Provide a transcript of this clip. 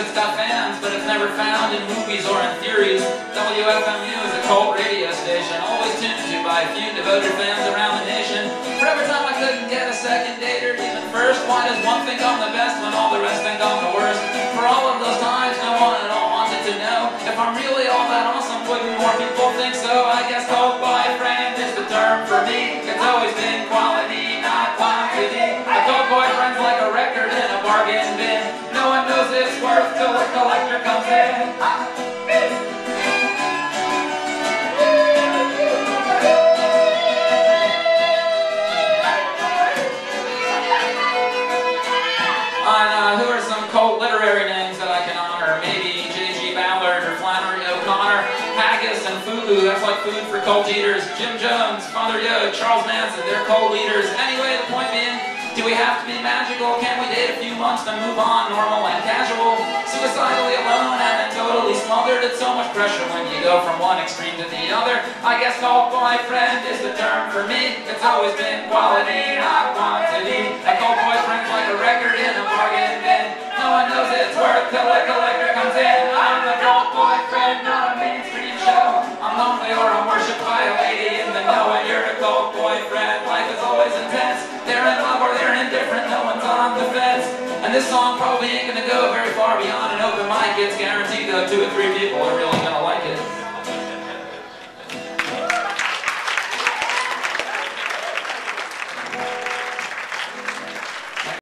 it's got fans, but it's never found in movies or in theories. WFMU is a cult radio station, always tuned to by a few devoted fans around the nation. For every time I couldn't get a second date or even first, why does one think I'm the best when all the rest think I'm the worst? For all of those times, no one at all wanted to know if I'm really all that awesome. Wouldn't more people think so? I guess cult boyfriend is the term for me. Boyfriend's like a record in a bargain bin. No one knows its worth till the collector comes in. On uh, who are some cult literary names that I can honor? Maybe J.G. Ballard or Flannery O'Connor, Haggis and Fugu, that's like food for cult eaters. Jim Jones, Father Yod, Charles Manson, they're cult leaders. We have to be magical? Can we date a few months then move on, normal and casual? Suicidally alone and then totally smothered. It's so much pressure when you go from one extreme to the other. I guess cult boyfriend is the term for me. It's always been quality, not quantity. A cult boyfriend's like a record in a bargain bin. No one knows its worth till a collector comes in. I'm the cult boyfriend, not a mainstream show. I'm lonely or I'm worshipped by a lady in the know. And you're a cult boyfriend. Always intense. They're in love or they're indifferent. No one's on the fence. And this song probably ain't gonna go very far beyond an open mic. It's guaranteed though two or three people are really